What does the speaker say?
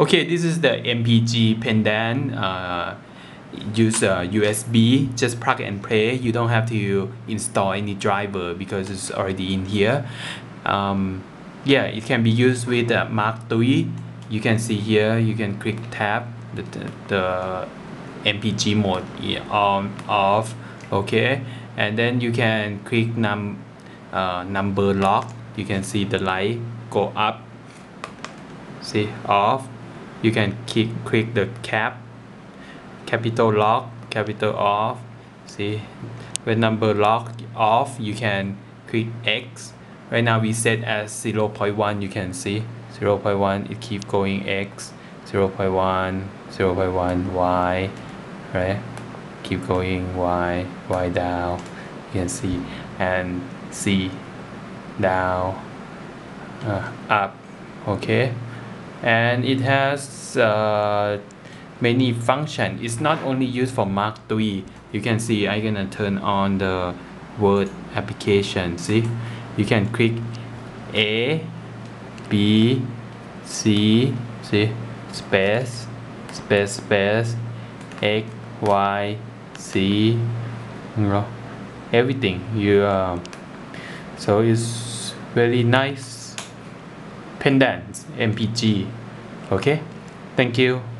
Okay, this is the MPG pendant. Uh, use a USB, just plug and play. You don't have to install any driver because it's already in here. Um, yeah, it can be used with uh, Mark III. You can see here, you can click tab the, the, the MPG mode on off. Okay, and then you can click num uh, number lock. You can see the light go up. See off you can click, click the cap. Capital lock capital off. See when number lock off you can click X. Right now we set as 0 0.1 you can see. 0 0.1 it keep going X. 0 0.1 0 0.1 Y. Right? Keep going Y Y down. You can see. And C down. Uh, up. Okay and it has uh, many function. It's not only used for Mark III you can see I'm gonna turn on the word application see? You can click A B C see? Space space space X Y C you everything. You uh, so it's very nice pendants MPG okay? Thank you